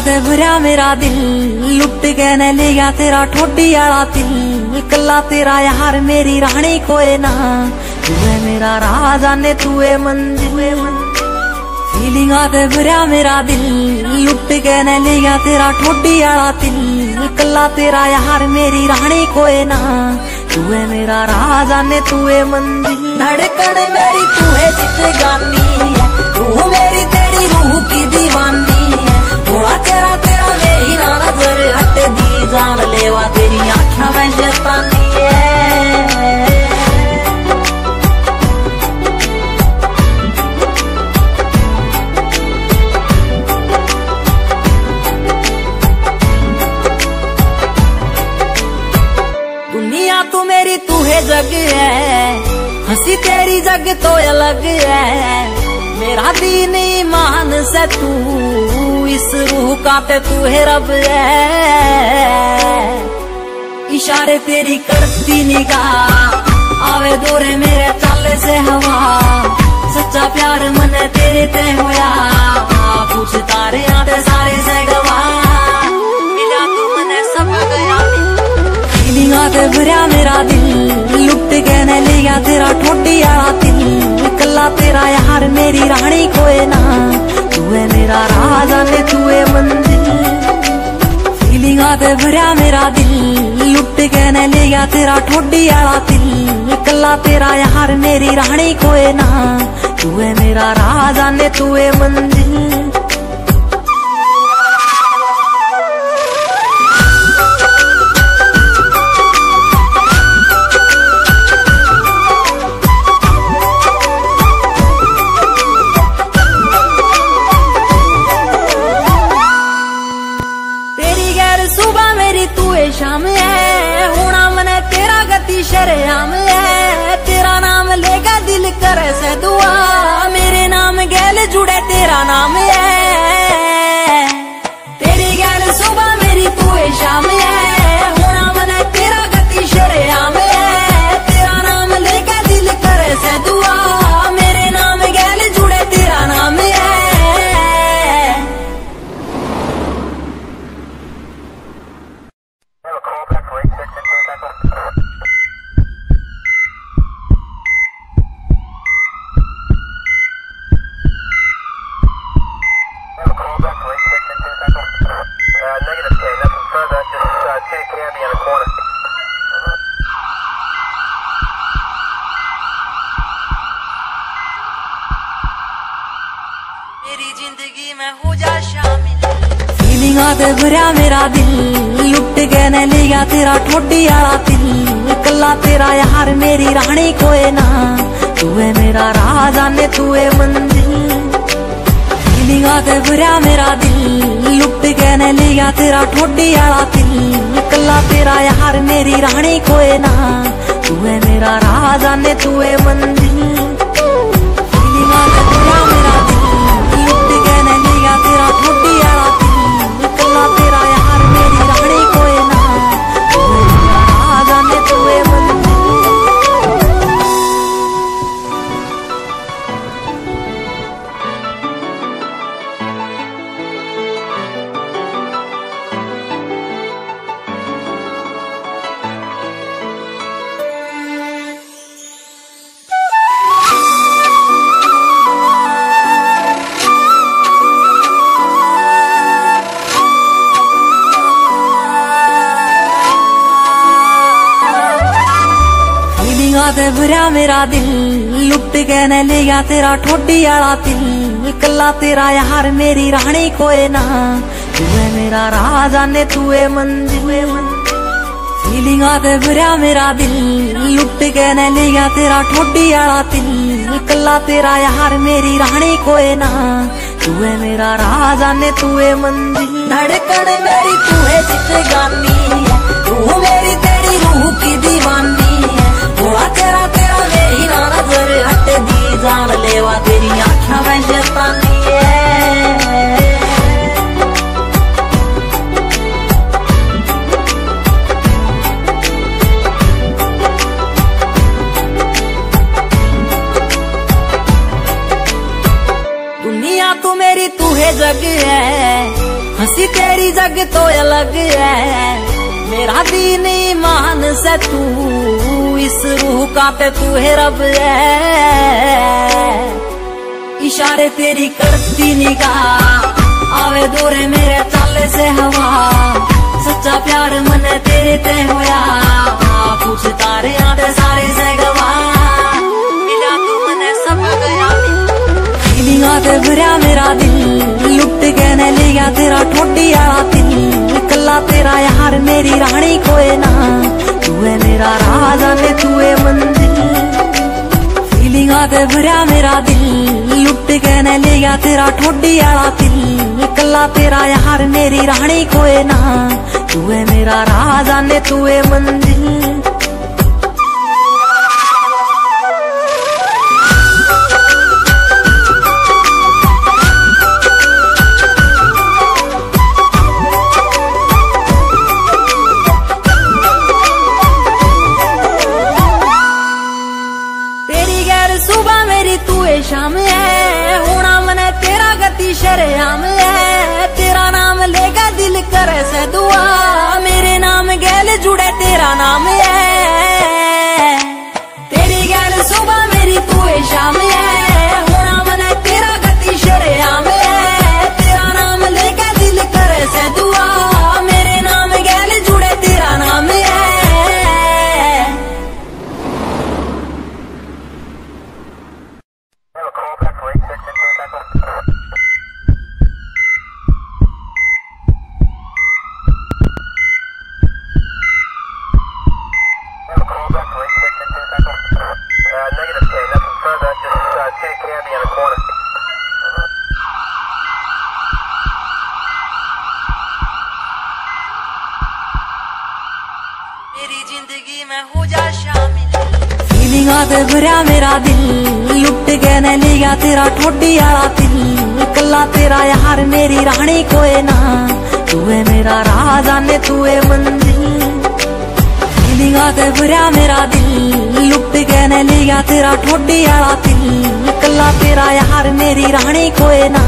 दे भरिया मेरा दिल। लुट के न लिया तेरा ठोडी आला दिल। कला तेरा यार मेरी रानी खोए ना। तू है मेरा राजा ने तू है मंदिर फीलिंगा ते भरिया मेरा दिल। लुट के न लिया तेरा ठोडी आला दिल। कला तेरा यार मेरी रानी कोई ना। तू है मेरा राजा ने तू है मंदिर धड़कन मेरी तू है जित गानी है। तू मेरी तेरी रूह की थोड़ा तेरा तेरा मेरी ना नज़र हट दी जान लेवा तेरी आँखा में तू मेरी तू है जग है। हँसी तेरी जग तो अलग है। मेरा दीन ईमान से तू इस रूह का ते तू है रब है। इशारे तेरी करती निगाह, आवे दूरे मेरे चाले से हवा। सच्चा प्यार मन तेरे ते होया पूछ तारे आते सारे से गवा मिला तू मने सब गया। फीलिंगां मेरा दिल, लुट के ने लिया तेरा ठोडी वाला दिल। कल्ला तेरा यार मेरी रानी कोए ना। तू है मेरा राजा ने तू है मंदिर फीलिंग ते भरिया मेरा दिल। लुट के ने गया तेरा ठोडी वाला दिल कला तेरा यार मेरी रानी कोए ना। तू है मेरा राजा ने तू है मंजिल। मेरी ज़िंदगी में हो जा शामिल। फीलिंगां ते भरिया मेरा दिल, लुट के ने लिया तेरा ठोडी वाला दिल कल्ला तेरा यार मेरी रानी कोए ना। तू है मेरा राजा ने तू है मंजिल। फीलिंगां ते भरिया मेरा दिल, लुट के ने लिया तेरा ठोडी वाला दिल कल्ला तेरा यार मेरी रानी कोए ना। तू है मेरा राजा ने तू है मंजिल फीलिंगां लिया भरिया मेरा दिल, लुट के ने लिया तेरा ठोडी वाला दिल। कल्ला तेरा यार, मेरी रानी कोए ना। तू है मेरा राजा ने तू है मंजिल फीलिंगां ते भरिया मेरा दिल, लुट के ने लिया तेरा ठोडी आला दिल। कल्ला तेरा यार, मेरी रानी कोए ना। तू है मेरा राजा ने तू है मंजिल धड़कन मेरी तू है जग है। हँसी तेरी जग तो अलग है। मेरा दीन ईमान से तू इस रूह का ते तू है। रब है इशारे तेरी करती निगाह, आवे दूरे मेरे चाले से हवा। सच्चा प्यार मन तेरे ते होया पूछ तारे आते सारे से गवा मिला तू मने सब गया। फीलिंगा ते भरया मेरा दिल। लुट के ने लिया तेरा ठोडी आला दिल। कल्ला तेरा यार, मेरी रानी कोई ना। तू है मेरा राजा ने तू है मंदिर फीलिंगा ते भरया मेरा दिल। लुट के ने लिया तेरा ठोडी आला दिल। कल्ला तेरा यार, मेरी रानी कोई ना। तू है मेरा राजा ने तू है मंदिर ते भरया मेरा दिल। लुट के ने लिया तेरा ठोडी आला दिल। कल्ला तेरा यार मेरी रानी कोई ना। तू है मेरा राजा ने तू है मंदिर फीलिंगा ते भरया मेरा दिल। लुट के ने लिया तेरा ठोडी आला दिल। कला तेरा यार मेरी रानी कोई ना।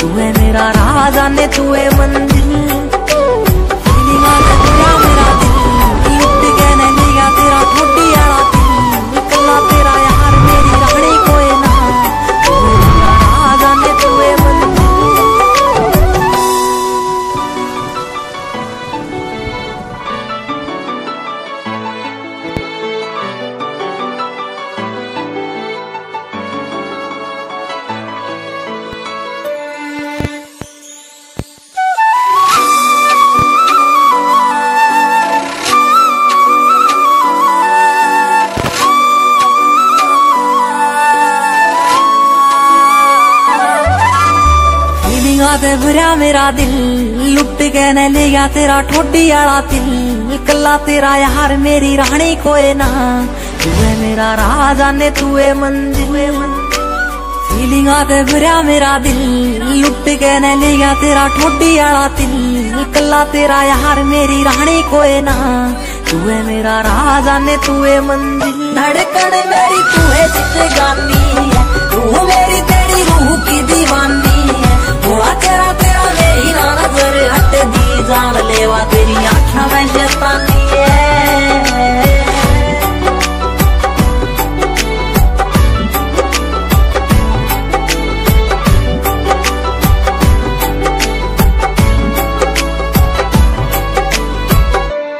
तू है मेरा राजा ने तू है मंदिर ते भरया मेरा दिल। लुट के ने लिया तेरा ठोडी आला दिल। कल्ला तेरा यार मेरी रानी कोई ना। तू है मेरा राजा ने तू है मंदिर फीलिंगा ते भरया मेरा दिल। लुट के ने लिया तेरा ठोडी आला दिल। कल्ला तेरा यार मेरी रानी कोई ना। तू है मेरा राजा ने तू है मंदिर धड़कन मेरी तू है जिंदगानी है। तू मेरी तेरी रूह की दीवानी। थोड़ा तेरा तेरा मेरी ना नज़र हट दी जान लेवा तेरी आँखों में शैतानी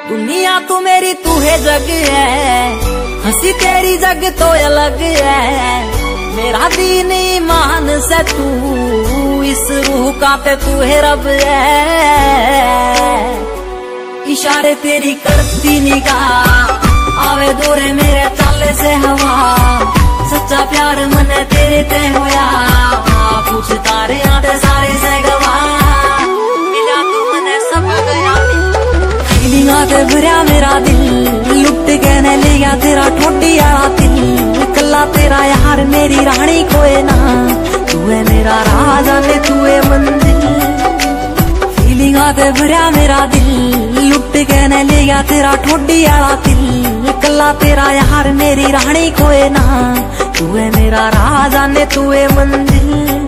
दुनिया तू मेरी तू है जग है। हँसी तेरी जग तो अलग है। मेरा दीन ईमान से तू इस रूह का ते तू है रब है। इशारे तेरी करती निगाह। आवे दूरे मेरे चाले से हवा। सच्चा प्यार मन तेरे ते होया। पूछ तारे आते सारे से गवा। मिला तू मने सब गया। ते मेरा दिल। लुट ने लिया तेरा ठोडी आला दिल। कल्ला तेरा यार मेरी रानी कोई ना। तू है मेरा राजा ने तू है मंदिर फीलिंगा ते भरया मेरा दिल। लुट के ने लिया तेरा ठोडी आला दिल कला तेरा यार मेरी रानी कोई ना। तू है मेरा राजा ने तू है मंदिर